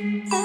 Oh.